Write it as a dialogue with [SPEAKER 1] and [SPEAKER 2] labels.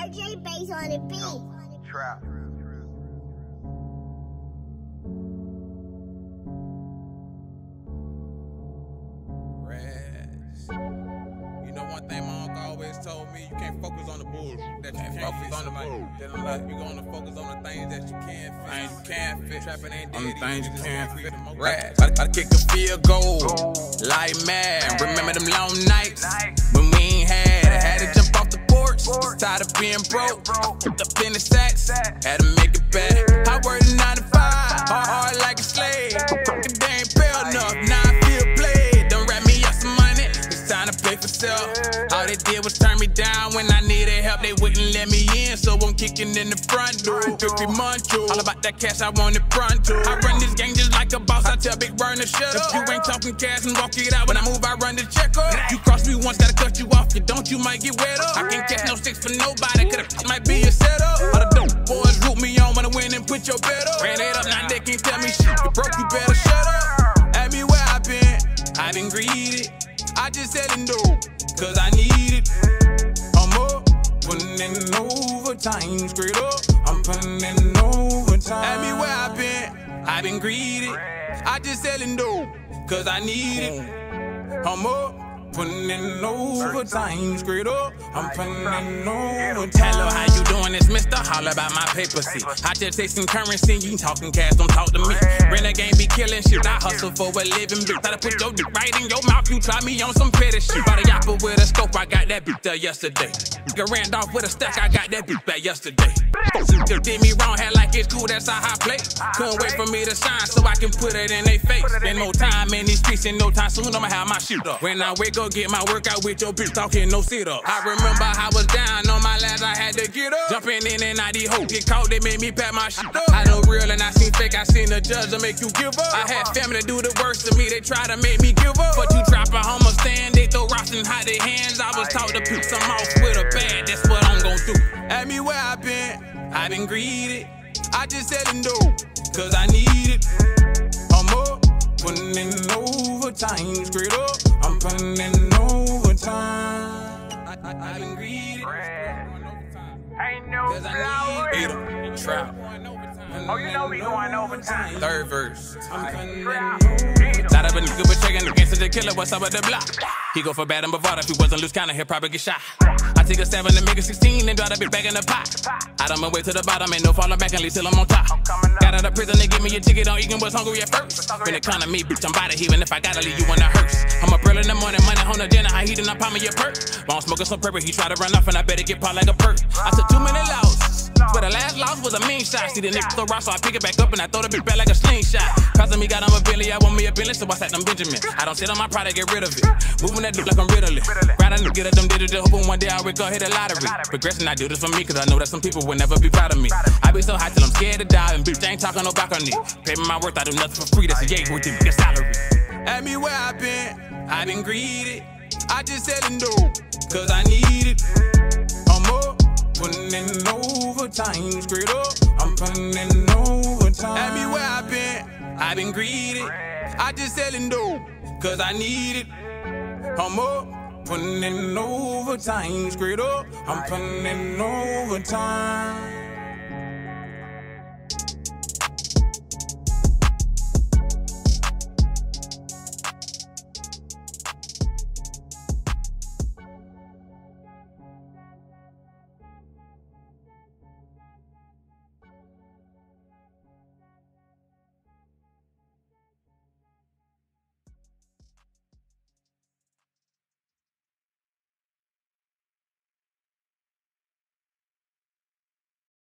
[SPEAKER 1] RJ Banks on the beat.
[SPEAKER 2] Trap.
[SPEAKER 3] You know one thing my uncle always told me, you can't focus on the bullshit. That you can't focus on the bullshit. Then in you gonna focus on the things that you can fix. Things you can fix. Trapping ain't
[SPEAKER 4] On the things
[SPEAKER 3] You
[SPEAKER 4] you can
[SPEAKER 3] gotta
[SPEAKER 4] fix.
[SPEAKER 3] create more
[SPEAKER 4] Rats.
[SPEAKER 3] rats.
[SPEAKER 4] I, I kick a field goal like mad. Being broke. Up in the sacks. Had to make it back. I worked a nine to five. Hard, hard like a slave. Fucking they ain't pay enough. Now I feel played. Don't wrap me up some money. It's time to pay for self. All they did was turn me down when I needed help. They wouldn't let me in, so I'm kicking in the front door. 50 months, all about that cash. I want it pronto. I run this game just like a boss. I tell Big Burn to shut up. If you ain't talking cash and walk it out when I move, I run the check up. You cross me once, gotta don't, you might get wet up. I can't catch no sticks for nobody. Could have might be a setup. All the dope boys root me on when I win and put your bet up. Ran it up, now they can't tell me shit. You broke, you better shut up. Ask me where I been. I greedy. I just selling dope, cause I need it. I'm up, putting in overtime, straight up. I'm putting in overtime. Ask me where I been. I been greedy. I just selling dope, cause I need it. I'm up. Putting in overtime, straight up. I'm putting in overtime. Hello, how you doing? It's Mr. Holler about my paper see. I just chasing currency, you talking cash, don't talk to me. Renegade be killing shit, I hustle for a living, bitch. Try to put your dick right in your mouth, you try me on some petty shit. Bought a yapper with a scope, I got that bitch there yesterday. Nigga ran off with a stack, I got that bitch back yesterday. Just did me wrong, had like it's cool, that's how I play. Couldn't wait for me to shine so I can put it in their face. Spend more time in these streets and no time soon, I'ma have my shit up. When I wake up, get my workout with your bitch talking, no sit up. I remember how I was down on my last, I had to get up. Jumping in and out these hoes, get caught, they made me pack my shit up. I know real and I seen fake, I seen the judge to make you give up. I had family do the worst to me, they try to make me give up. But you drop a homo stand, they throw rocks and hide their hands. I was taught to pick some off been, I been greedy. I just selling dope, cause I need it. I'm up, putting in overtime, straight up. I'm putting in overtime. I, I, I been greedy.
[SPEAKER 2] Ain't no
[SPEAKER 4] Cause I need it. Trap.
[SPEAKER 2] Oh, you know we going overtime.
[SPEAKER 4] Third verse. I'm
[SPEAKER 2] Trap.
[SPEAKER 4] Not up a nigga, but checking against the killer. What's up with the block? He go for bad and Bavard. If he wasn't loose, kinda, he'll probably get shot. Take a seven and make a 16 and drop that bitch back in the pot. I done my way to the bottom, ain't no falling back unless till I'm on top. Got out of prison, they give me a ticket on eating was hungry at first. Been economy, bitch, I'm body even if I gotta leave you in a hearse. I'm up early in the morning, money on the dinner, I heat and I palm me a perk. While I'm smoking some purple, he try to run off and I better get part like a perk. I took too many losses. But the last loss was a mean shot. See the nigga throw rock, so I pick it back up and I throw the bitch back like a slingshot. Cause of me got on a Billy, I want me a Billy, so I sat them Benjamin. I don't sit on my pride, I get rid of it. Moving that dude like I'm Riddle. Grind and get at them digital, hoping one day I wake up, hit a lottery. Progression, I do this for me, cause I know that some people will never be proud of me. I be so high till I'm scared to die, and bitch, I ain't talking no back on it. Pay me my worth, I do nothing for free, that's a yay with the salary. Ask me where I been, I been greedy. I just selling dope, cause I need it. Overtime, straight up. I'm putting in overtime. Ask me where I've been, I've been greedy. I just selling dope, cause I need it. I'm up, putting in overtime, straight up. I'm putting in overtime.